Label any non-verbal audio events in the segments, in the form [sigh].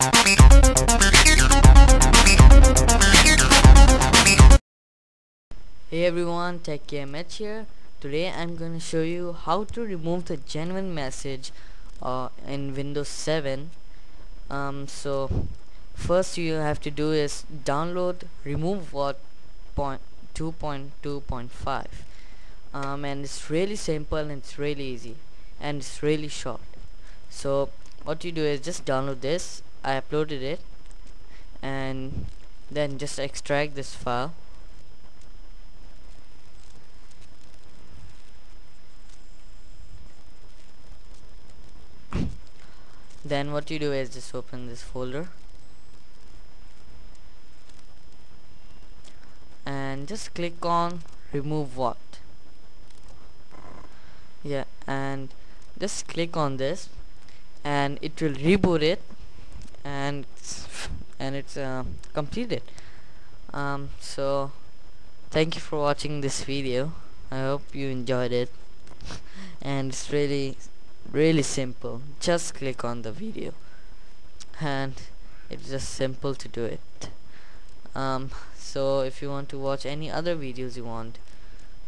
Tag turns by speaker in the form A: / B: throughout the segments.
A: Hey everyone, TechKMH here. Today I'm going to show you how to remove the genuine message uh, in Windows 7. Um, so first you have to do is download RemoveWAT point 2.2.5 um, and it's really simple and it's really easy and it's really short. So what you do is just download this. I uploaded it. And then just extract this file. [laughs] Then what you do is just open this folder. And just click on RemoveWAT. Yeah and just click on this and it will reboot it and and it's uh, completed. Um, so thank you for watching this video. I hope you enjoyed it. [laughs] And it's really really simple. Just click on the video. And it's just simple to do it. Um, so if you want to watch any other videos you want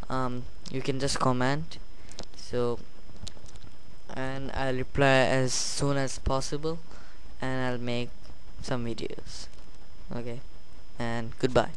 A: um, you can just comment. So and I'll reply as soon as possible and I'll make some videos. Okay? And goodbye